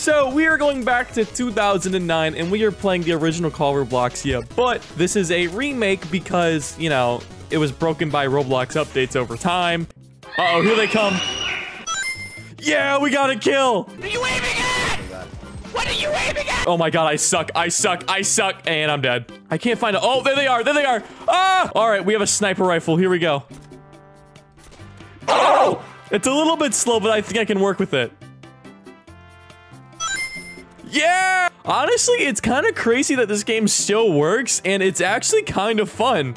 So we are going back to 2009 and we are playing the original Call Robloxia, but this is a remake because, you know, it was broken by Roblox updates over time. Uh-oh, here they come. Yeah, we got a kill. What are you aiming at? What are you aiming at? Oh my god, I suck. I suck. I suck. And I'm dead. I can't find it. Oh, there they are. There they are. Ah! All right, we have a sniper rifle. Here we go. Oh! It's a little bit slow, but I think I can work with it. Yeah! Honestly, it's kind of crazy that this game still works, and it's actually kind of fun.